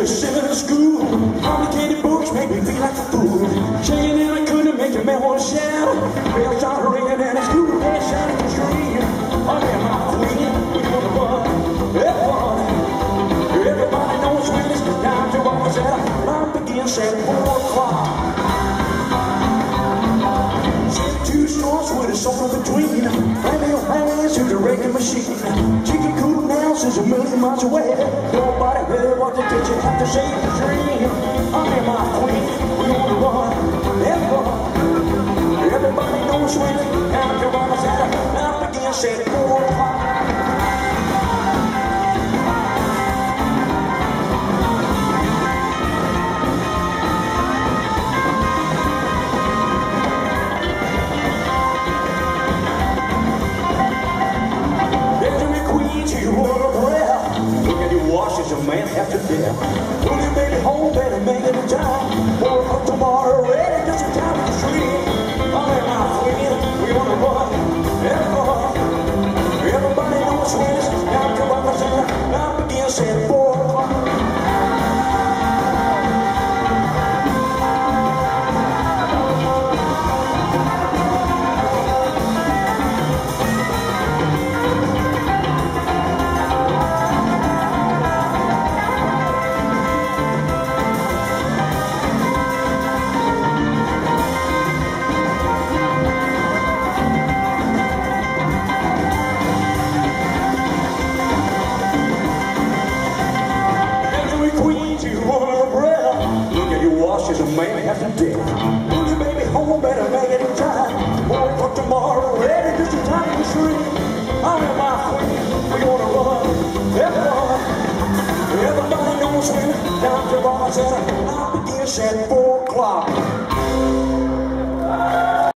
just sitting in school. Complicated books make me feel like a fool. Saying that I couldn't make a man want to shout. Bells start ringing and it's cool. And it's shining the tree. I am my queen. We wanna run. Have fun. Everybody knows when it's time to walk us out. Line begins at four o'clock. Send two stores with a in between. Hand your hands to the wrecking machine. Chicken cool now since a million miles away. Nobody really wants to teach you how to save the dream. I am my man have you dare. You want a breath. Look at your washes, a man have to death. Pull your baby home, better make it in time. Work for tomorrow, ready just in time to sleep. I'm in my queen, we gonna run, fun. Everybody knows when time to run, I said, I begins at four o'clock.